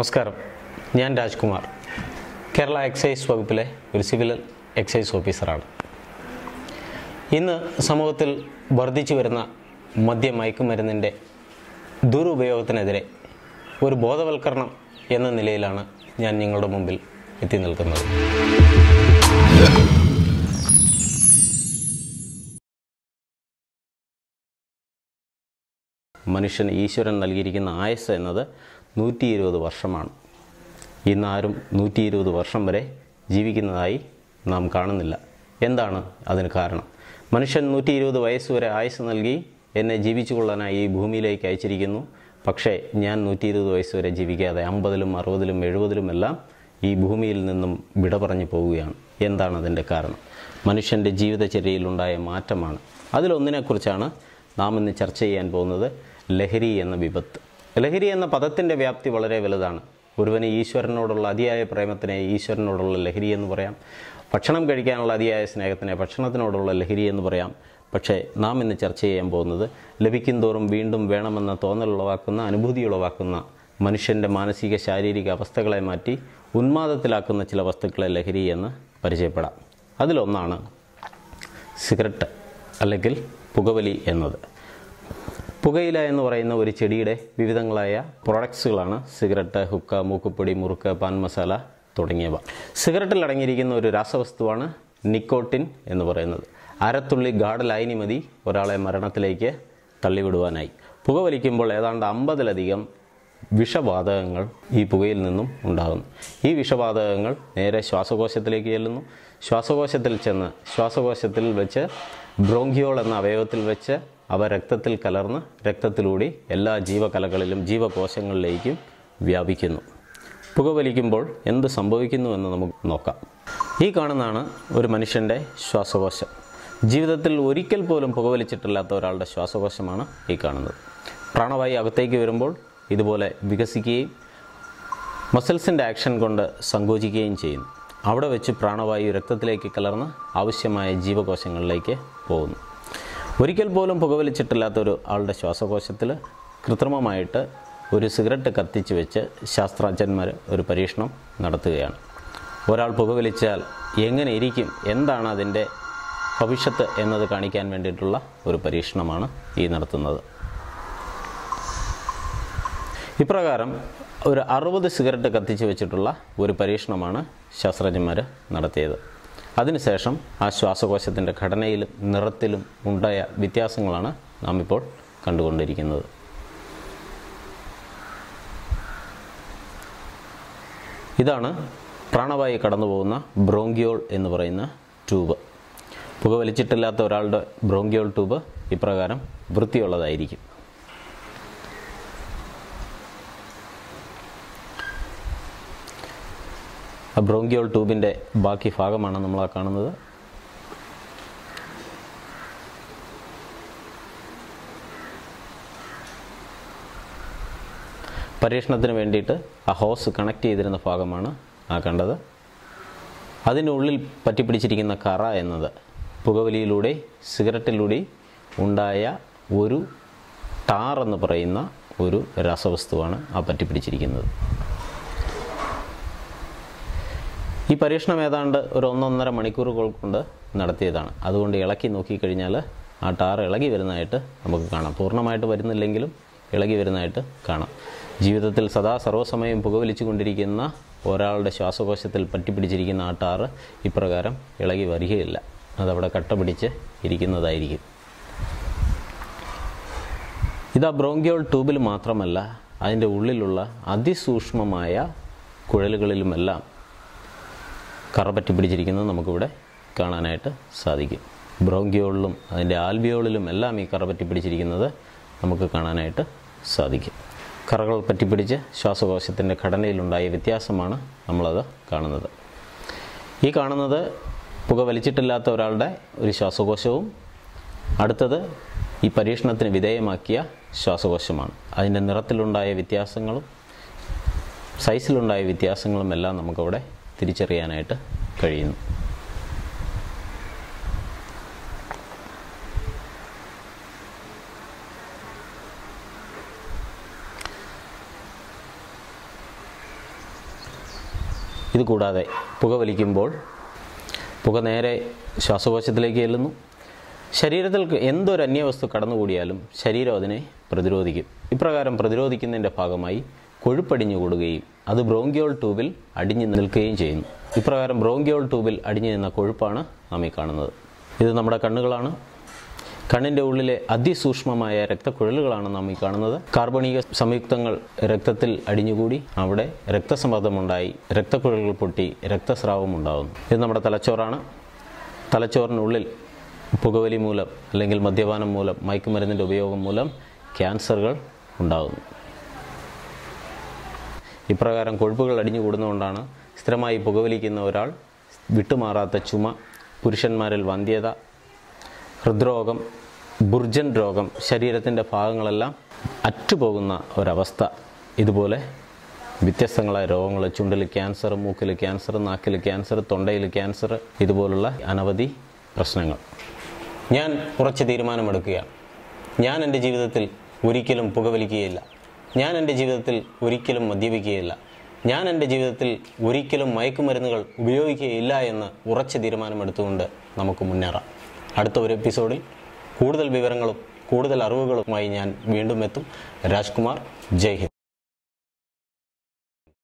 നമസ്കാരം. ഞാൻ രാജ്കുമാർ. കേരള എക്സൈസ് വകുപ്പിലെ ഒരു സിവിൽ എക്സൈസ് ഓഫീസറാണ്. ഇന്ന് സമൂഹത്തിൽ വർദ്ധിച്ചു വരുന്ന മദ്യ മയക്കുമരുന്നിന്റെ ദുരുപയോഗത്തിനെതിരെ ഒരു ബോധവൽക്കരണം എന്ന നിലയിലാണ് ഞാൻ നിങ്ങളുടെ മുമ്പിൽ എത്തി നിൽക്കുന്നത്. മനുഷ്യന് ഈശ്വരൻ നൽകിയിരിക്കുന്ന ആയസ് എന്നത് നൂറ്റി ഇരുപത് വർഷമാണ്. ഇന്നാരും നൂറ്റി ഇരുപത് വർഷം വരെ ജീവിക്കുന്നതായി നാം കാണുന്നില്ല. എന്താണ് അതിന് കാരണം? മനുഷ്യൻ നൂറ്റി ഇരുപത് വയസ്സ് വരെ ആയുസ് നൽകി എന്നെ ജീവിച്ചു കൊള്ളാനായി ഈ ഭൂമിയിലേക്ക് അയച്ചിരിക്കുന്നു. പക്ഷേ ഞാൻ നൂറ്റി ഇരുപത് വയസ്സ് വരെ ജീവിക്കാതെ അമ്പതിലും അറുപതിലും എഴുപതിലുമെല്ലാം ഈ ഭൂമിയിൽ നിന്നും വിട പറഞ്ഞു പോവുകയാണ്. എന്താണ് അതിന്റെ കാരണം? മനുഷ്യന്റെ ജീവിതചര്യയിലുണ്ടായ മാറ്റമാണ്. അതിലൊന്നിനെക്കുറിച്ചാണ് നാം ഇന്ന് ചർച്ച ചെയ്യാൻ പോകുന്നത്. ലഹരി എന്ന വിപത്ത്. ലഹരി എന്ന പദത്തിന്റെ വ്യാപ്തി വളരെ വലുതാണ്. ഒരുവന് ഈശ്വരനോടുള്ള അതിയായ പ്രേമത്തിനെ ഈശ്വരനോടുള്ള ലഹരി എന്ന് പറയാം. ഭക്ഷണം കഴിക്കാനുള്ള അതിയായ സ്നേഹത്തിനെ ഭക്ഷണത്തിനോടുള്ള ലഹരി എന്ന് പറയാം. പക്ഷേ നാം ഇന്ന് ചർച്ച ചെയ്യാൻ പോകുന്നത് ലഭിക്കും തോറും വീണ്ടും വേണമെന്ന തോന്നൽ ഉളവാക്കുന്ന അനുഭൂതി ഉളവാക്കുന്ന മനുഷ്യന്റെ മാനസിക ശാരീരിക അവസ്ഥകളെ മാറ്റി ഉന്മാദത്തിലാക്കുന്ന ചില വസ്തുക്കളെ ലഹരി എന്ന് പരിചയപ്പെടാം. അതിലൊന്നാണ് സിഗരറ്റ് അല്ലെങ്കിൽ പുകവലി എന്നത്. പുകയില എന്ന് പറയുന്ന ഒരു ചെടിയുടെ വിവിധങ്ങളായ പ്രൊഡക്ട്സുകളാണ് സിഗരറ്റ് ഹുക്ക മൂക്കുപ്പൊടി മുറുക്ക് പാൻ മസാല തുടങ്ങിയവ. സിഗരറ്റിൽ അടങ്ങിയിരിക്കുന്ന ഒരു രാസവസ്തുവാണ് നിക്കോട്ടിൻ എന്ന് പറയുന്നത്. അരത്തുള്ളി ഗാഢലായനി മതി ഒരാളെ മരണത്തിലേക്ക് തള്ളിവിടുവാനായി. പുക വലിക്കുമ്പോൾ ഏതാണ്ട് അമ്പതിലധികം വിഷവാതകങ്ങൾ ഈ പുകയിൽ നിന്നും ഉണ്ടാകുന്നു. ഈ വിഷവാതകങ്ങൾ നേരെ ശ്വാസകോശത്തിലേക്ക് ചെല്ലുന്നു. ശ്വാസകോശത്തിൽ ചെന്ന് ശ്വാസകോശത്തിൽ വെച്ച് ബ്രോങ്കിയോൾ എന്ന അവയവത്തിൽ വെച്ച് അവ രക്തത്തിൽ കലർന്ന് രക്തത്തിലൂടെ എല്ലാ ജീവകലകളിലും ജീവകോശങ്ങളിലേക്കും വ്യാപിക്കുന്നു. പുകവലിക്കുമ്പോൾ എന്ത് സംഭവിക്കുന്നു എന്ന് നമുക്ക് നോക്കാം. ഈ കാണുന്നതാണ് ഒരു മനുഷ്യന്റെ ശ്വാസകോശം. ജീവിതത്തിൽ ഒരിക്കൽ പോലും പുകവലിച്ചിട്ടില്ലാത്ത ഒരാളുടെ ശ്വാസകോശമാണ് ഈ കാണുന്നത്. പ്രാണവായു അകത്തേക്ക് വരുമ്പോൾ ഇതുപോലെ വികസിക്കുകയും മസിൽസിന്റെ ആക്ഷൻ കൊണ്ട് സങ്കോചിക്കുകയും ചെയ്യുന്നു. അവിടെ വെച്ച് പ്രാണവായു രക്തത്തിലേക്ക് കലർന്ന് ആവശ്യമായ ജീവകോശങ്ങളിലേക്ക് പോകുന്നു. ഒരിക്കൽ പോലും പുകവലിച്ചിട്ടില്ലാത്ത ഒരു ആളുടെ ശ്വാസകോശത്തിൽ കൃത്രിമമായിട്ട് ഒരു സിഗരറ്റ് കത്തിച്ച് വെച്ച് ശാസ്ത്രജ്ഞന്മാർ ഒരു പരീക്ഷണം നടത്തുകയാണ്. ഒരാൾ പുകവലിച്ചാൽ എങ്ങനെ ഇരിക്കും? എന്താണ് അതിന്റെ ഭവിഷ്യത്ത് എന്നത് കാണിക്കാൻ വേണ്ടിയിട്ടുള്ള ഒരു പരീക്ഷണമാണ് ഈ നടത്തുന്നത്. ഇപ്രകാരം ഒരു അറുപത് സിഗരറ്റ് കത്തിച്ച് വെച്ചിട്ടുള്ള ഒരു പരീക്ഷണമാണ് ശാസ്ത്രജ്ഞന്മാർ നടത്തിയത്. അതിനുശേഷം ആ ശ്വാസകോശത്തിന്റെ ഘടനയിലും നിറത്തിലും ഉണ്ടായ വ്യത്യാസങ്ങളാണ് നാം ഇപ്പോൾ കണ്ടുകൊണ്ടിരിക്കുന്നത്. ഇതാണ് പ്രാണവായു കടന്നു പോകുന്ന ബ്രോങ്കിയോൾ എന്ന് പറയുന്ന ട്യൂബ്. പുക വലിച്ചിട്ടില്ലാത്ത ഒരാളുടെ ബ്രോങ്കിയോൾ ട്യൂബ് ഇപ്രകാരം വൃത്തിയുള്ളതായിരിക്കും. ആ ബ്രോങ്കിയോൾ ട്യൂബിന്റെ ബാക്കി ഭാഗമാണ് നമ്മൾ ആ കാണുന്നത്. പരീക്ഷണത്തിന് വേണ്ടിയിട്ട് ആ ഹോസ് കണക്ട് ചെയ്തിരുന്ന ഭാഗമാണ് ആ കണ്ടത്. അതിനുള്ളിൽ പറ്റിപ്പിടിച്ചിരിക്കുന്ന കറ എന്നത് പുകവലിയിലൂടെ സിഗരറ്റിലൂടെ ഉണ്ടായ ഒരു ടാർ എന്ന് പറയുന്ന ഒരു രാസവസ്തുവാണ് ആ പറ്റിപ്പിടിച്ചിരിക്കുന്നത്. ഈ പരീക്ഷണം ഏതാണ്ട് ഒരു ഒന്നൊന്നര മണിക്കൂറുകൾ കൊണ്ട് നടത്തിയതാണ്. അതുകൊണ്ട് ഇളക്കി നോക്കിക്കഴിഞ്ഞാൽ ആ ടാർ ഇളകി വരുന്നതായിട്ട് നമുക്ക് കാണാം. പൂർണമായിട്ട് വരുന്നില്ലെങ്കിലും ഇളകി വരുന്നതായിട്ട് കാണാം. ജീവിതത്തിൽ സദാ സർവസമയം പുകവലിച്ചു കൊണ്ടിരിക്കുന്ന ഒരാളുടെ ശ്വാസകോശത്തിൽ പറ്റിപ്പിടിച്ചിരിക്കുന്ന ആ ടാറ് ഇപ്രകാരം ഇളകി വരികയില്ല. അതവിടെ കട്ട പിടിച്ച് ഇരിക്കുന്നതായിരിക്കും. ഇത് ബ്രോങ്കിയോൾ ട്യൂബിൽ മാത്രമല്ല അതിന്റെ ഉള്ളിലുള്ള അതിസൂക്ഷ്മമായ കുഴലുകളിലുമെല്ലാം കറ പറ്റി പിടിച്ചിരിക്കുന്നത് നമുക്കിവിടെ കാണാനായിട്ട് സാധിക്കും. ബ്രോങ്കിയോളിലും അതിന്റെ ആൽബിയോളിലും എല്ലാം ഈ കറ പറ്റി പിടിച്ചിരിക്കുന്നത് നമുക്ക് കാണാനായിട്ട് സാധിക്കും. കറകൾ പറ്റിപ്പിടിച്ച് ശ്വാസകോശത്തിന്റെ ഘടനയിലുണ്ടായ വ്യത്യാസമാണ് നമ്മളത് കാണുന്നത്. ഈ കാണുന്നത് പുക വലിച്ചിട്ടില്ലാത്ത ഒരാളുടെ ഒരു ശ്വാസകോശവും അടുത്തത് ഈ പരീക്ഷണത്തിന് വിധേയമാക്കിയ ശ്വാസകോശമാണ്. അതിന്റെ നിറത്തിലുണ്ടായ വ്യത്യാസങ്ങളും സൈസിലുണ്ടായ വ്യത്യാസങ്ങളും എല്ലാം നമുക്കവിടെ തിരിച്ചറിയാനായിട്ട് കഴിയുന്നു. ഇതുകൂടാതെ പുകവലിക്കുമ്പോൾ പുക നേരെ ശ്വാസകോശത്തിലേക്ക് ചെല്ലുന്നു. ശരീരത്തിൽ എന്തൊരു അന്യവസ്തു കടന്നുകൂടിയാലും ശരീരം അതിനെ പ്രതിരോധിക്കും. ഇപ്രകാരം പ്രതിരോധിക്കുന്നതിന്റെ ഭാഗമായി കൊഴുപ്പടിഞ്ഞു കൂടുകയും അത് ബ്രോങ്കിയോൾ ട്യൂബിൽ അടിഞ്ഞു നിൽക്കുകയും ചെയ്യുന്നു. ഇപ്രകാരം ബ്രോങ്കിയോൾ ട്യൂബിൽ അടിഞ്ഞു നിന്ന കൊഴുപ്പാണ് നാം ഈ കാണുന്നത്. ഇത് നമ്മുടെ കണ്ണുകളാണ്. കണ്ണിന്റെ ഉള്ളിലെ അതിസൂക്ഷ്മമായ രക്തക്കുഴലുകളാണ് നാം ഈ കാണുന്നത്. കാർബണിക സംയുക്തങ്ങൾ രക്തത്തിൽ അടിഞ്ഞുകൂടി അവിടെ രക്തസമ്മർദ്ദമുണ്ടായി. രക്തക്കുഴലുകൾ പൊട്ടി രക്തസ്രാവം ഉണ്ടാകുന്നു. ഇത് നമ്മുടെ തലച്ചോറാണ്. തലച്ചോറിനുള്ളിൽ പുകവലി മൂലം അല്ലെങ്കിൽ മദ്യപാനം മൂലം മയക്കുമരുന്നിന്റെ ഉപയോഗം മൂലം ക്യാൻസറുകൾ ഉണ്ടാകുന്നു. ഇപ്രകാരം കൊഴുപ്പുകൾ അടിഞ്ഞു കൂടുന്നതുകൊണ്ടാണ് സ്ഥിരമായി പുകവലിക്കുന്ന ഒരാൾ വിട്ടുമാറാത്ത ചുമ പുരുഷന്മാരിൽ വന്ധ്യത ഹൃദ്രോഗം ബുർജൻ രോഗം ശരീരത്തിന്റെ ഭാഗങ്ങളെല്ലാം അറ്റുപോകുന്ന ഒരവസ്ഥ. ഇതുപോലെ വ്യത്യസ്തങ്ങളായ രോഗങ്ങൾ ചുണ്ടിൽ ക്യാൻസർ മൂക്കിൽ ക്യാൻസർ നാക്കിൽ ക്യാൻസർ തൊണ്ടയിൽ ക്യാൻസർ ഇതുപോലുള്ള അനവധി പ്രശ്നങ്ങൾ. ഞാൻ ഉറച്ച തീരുമാനമെടുക്കുകയാണ്. ഞാൻ എന്റെ ജീവിതത്തിൽ ഒരിക്കലും പുകവലിക്കുകയില്ല. ഞാൻ എന്റെ ജീവിതത്തിൽ ഒരിക്കലും മദ്യപിക്കുകയില്ല. ഞാൻ എന്റെ ജീവിതത്തിൽ ഒരിക്കലും മയക്കുമരുന്നുകൾ ഉപയോഗിക്കുകയില്ല എന്ന് ഉറച്ച തീരുമാനമെടുത്തുകൊണ്ട് നമുക്ക് മുന്നേറാം. അടുത്ത ഒരു എപ്പിസോഡിൽ കൂടുതൽ വിവരങ്ങളും കൂടുതൽ അറിവുകളുമായി ഞാൻ വീണ്ടും എത്തും. രാജ്കുമാർ ജയ് ഹിന്ദ്.